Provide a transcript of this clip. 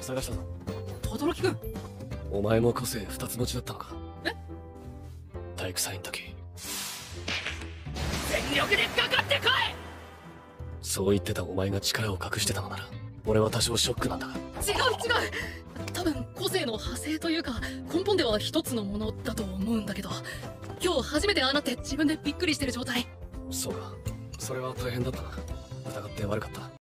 探したぞ轟くん。お前も個性二つ持ちだったのか。え？体育祭の時。全力でかかってこい！そう言ってたお前が力を隠してたのなら俺は多少ショックなんだが。違う違う。多分個性の派生というか根本では一つのものだと思うんだけど今日初めてああなって自分でびっくりしてる状態。そうか。それは大変だったな。疑って悪かった。